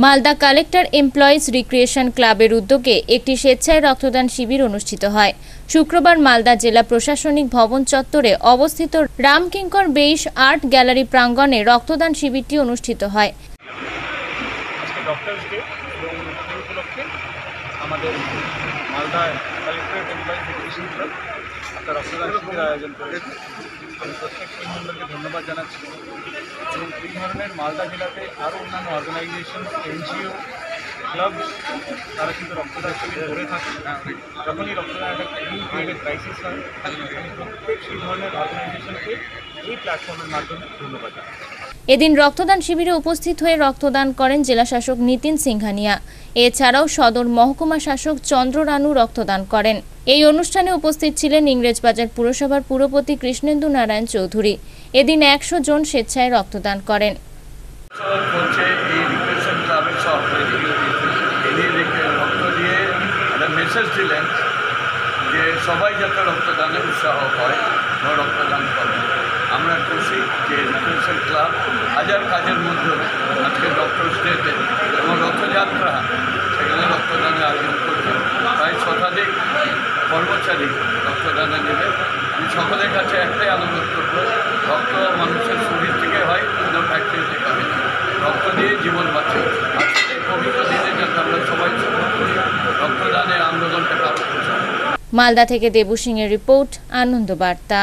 Malda collector employees recreation ক্লাবের উদ্যোগে একটি স্বেচ্ছায় রক্তদান শিবির অনুষ্ঠিত হয়। শুক্রবার মালদা জেলা প্রশাসনিক ভবন চত্বরে অবস্থিত রামকিঙ্কর বেইশ আর্ট গ্যালারি প্রাঙ্গণে রক্তদান শিবিরটি অনুষ্ঠিত হয়। আমাদের মালদা এমপ্লয়িজ এডুকেশন ক্লাব একটা রক্তদান শিবির আয়োজন করেছে। আমি প্রত্যেক টিম মেম্বারকে ধন্যবাদ জানাচ্ছি। এবং এই ধরনের মালদা জেলাতে আরও অন্যান্য অর্গানাইজেশন এনজিও ক্লাব তারা কিন্তু রক্তদান শিবির করে থাকে যখনই রক্তদান একটা ক্রিয়েটেড ক্রাইসিস হয় আমি প্রত্যেক সেই ধরনের অর্গানাইজেশনকে এই প্ল্যাটফর্মের মাধ্যমে ধন্যবাদ জানাচ্ছি। এদিন রক্তদান শিবিরে উপস্থিত হয়ে রক্তদান করেন জেলাশাসক নিতিন সিংহানিয়া। এছাড়াও সদর মহকুমা শাসক চন্দ্র রানু রক্তদান করেন। এই অনুষ্ঠানে উপস্থিত ছিলেন ইংরেজবাজার পুরসভার পুরপতি কৃষ্ণেন্দু নারায়ণ চৌধুরী। এদিন একশো জন স্বেচ্ছায় রক্তদান করেন। সবাই যাতে রক্তদানে উৎসাহ হয় বা রক্তদান করে আমরা খুশি যে রিক্রেশন ক্লাব হাজার কাজের মধ্যে আজকে ডক্টরস ডেতে এবং রথযাত্রা, সেখানে রক্তদানের আয়োজন করছে। প্রায় শতাধিক কর্মচারী রক্তদানে নেবে। আমি সকলের কাছে একটাই আনুরোধ করব, রক্ত মানুষের শরীর থেকে হয়, কোনো ফ্যাক্টরি থেকে না। রক্ত দিয়ে জীবন বাঁচে। মালদা থেকে দেবু সিংয়ের রিপোর্ট, আনন্দ বার্তা।